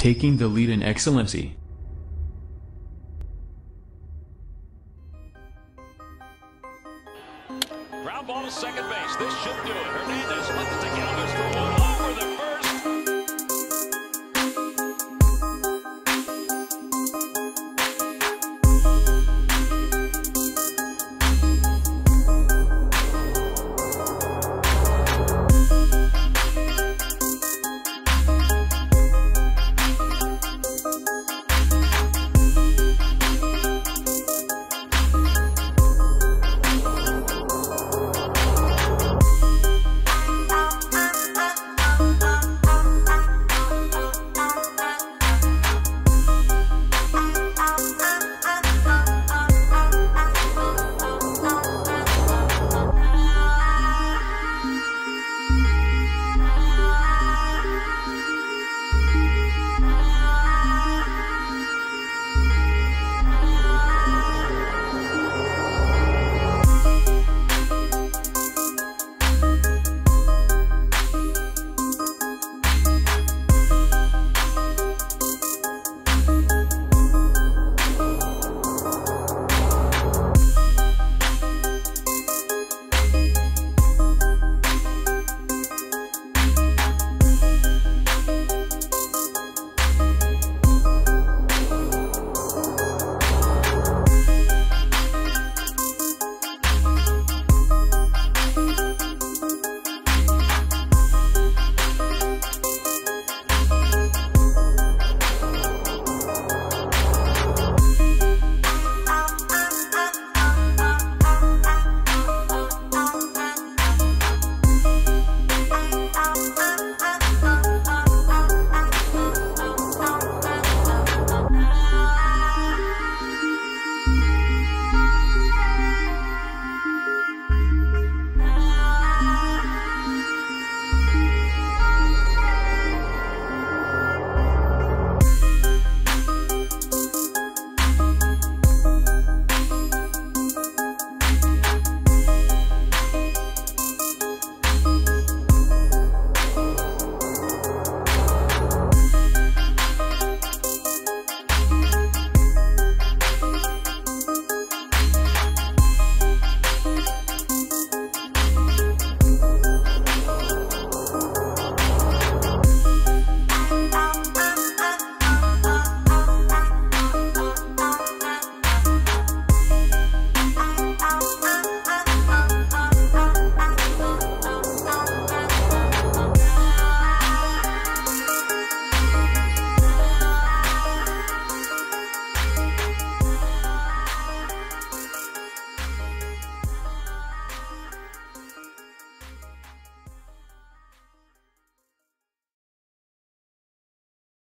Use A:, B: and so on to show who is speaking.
A: taking the lead in excellency.
B: Ground ball to second base. This should do it. Hernandez